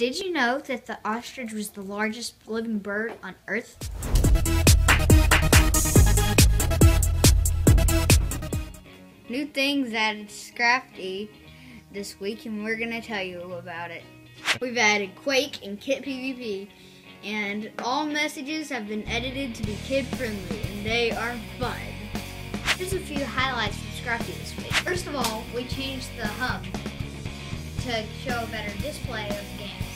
Did you know that the ostrich was the largest living bird on Earth? New things added to SKrafty this week, and we're going to tell you about it. We've added Quake and Kit PvP, and all messages have been edited to be kid friendly, and they are fun. Here's a few highlights from SKrafty this week. First of all, we changed the hub to show a better display of games.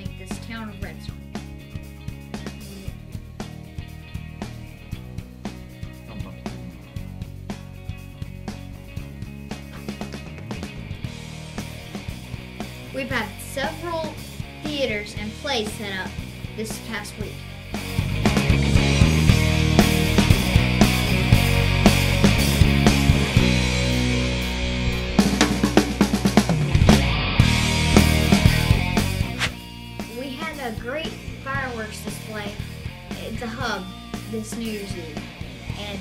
Make this town of Redstone. We've had several theaters and plays set up uh, this past week. At the hub this New Year's Eve, and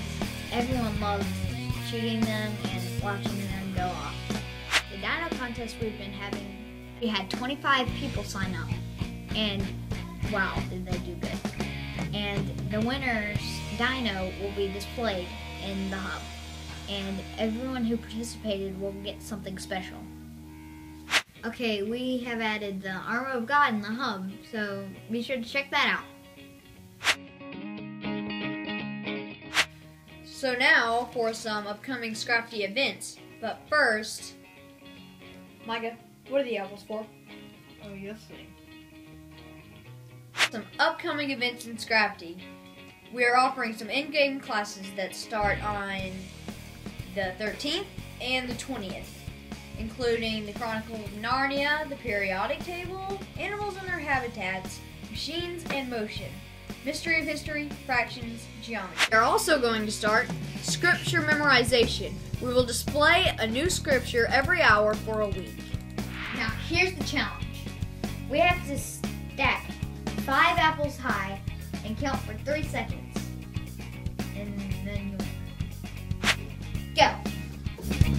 everyone loved shooting them and watching them go off. The dino contest we've been having, we had 25 people sign up, and wow, did they do good. And the winner's dino will be displayed in the hub, and everyone who participated will get something special. Okay, we have added the Armor of God in the hub, so be sure to check that out. So now for some upcoming SKrafty events. But first, Micah, what are the apples for? Oh, yes, see. Some upcoming events in SKrafty. We are offering some in-game classes that start on the 13th and the 20th, including the Chronicles of Narnia, the Periodic Table, Animals and Their Habitats, Machines and Motion, Mystery of History, Fractions, Geometry. We are also going to start Scripture Memorization. We will display a new scripture every hour for a week. Now, here's the challenge. We have to stack five apples high and count for three seconds. And then you go.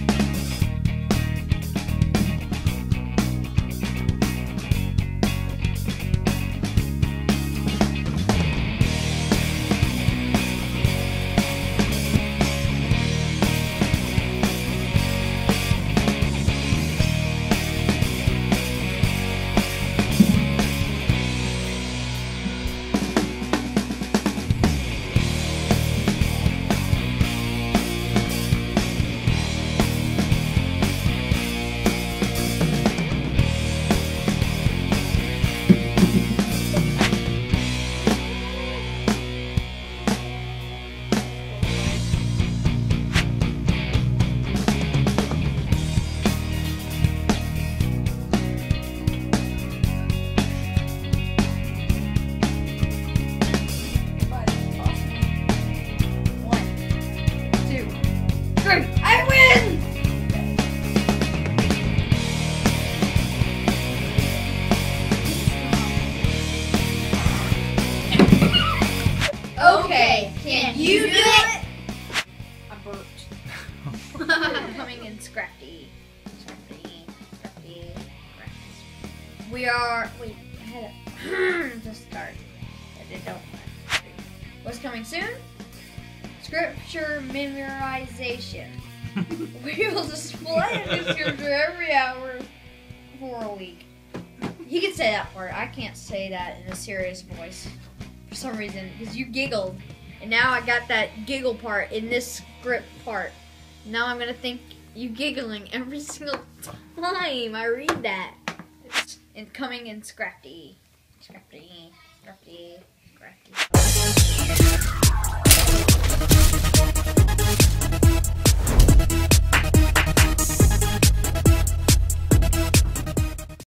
Okay, can you do it? I burped. Coming in scrappy. SKrafty. SKrafty. SKrafty. We are. Wait, I had a. to start. it don't. What's coming soon? Scripture memorization. we will display a new scripture every hour for a week. He can say that part. I can't say that in a serious voice some reason because you giggled, and now I got that giggle part in this script part. Now I'm gonna think you giggling every single time I read that. It's coming in SKrafty, SKrafty, SKrafty, SKrafty.